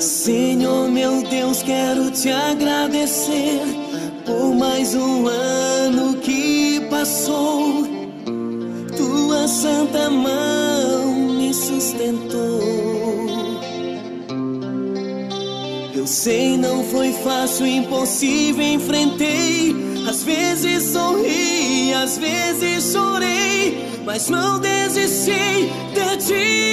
Senhor meu Deus, quero te agradecer por mais um ano que passou. Tua santa mão me sustentou. Eu sei, não foi fácil, impossível, enfrentei. Às vezes sorri, às vezes chorei, mas não desisti de ti.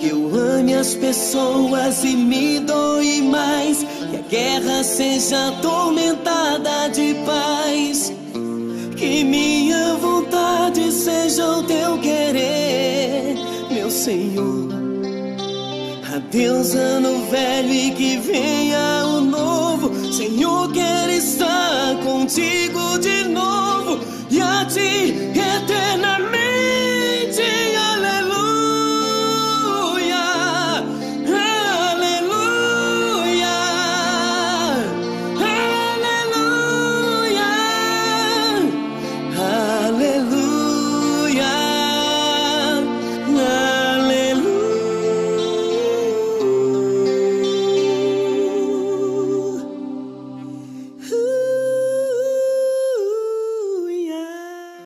Que eu ame as pessoas e me doe mais. Que a guerra seja atormentada de paz. Que minha vontade seja o teu querer, meu Senhor. Adeus, ano velho, e que venha o novo.